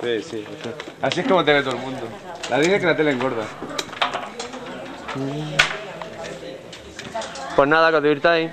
Sí, sí. Así es como te ve todo el mundo. La dice que la tele engorda. Pues nada, que os divirtáis.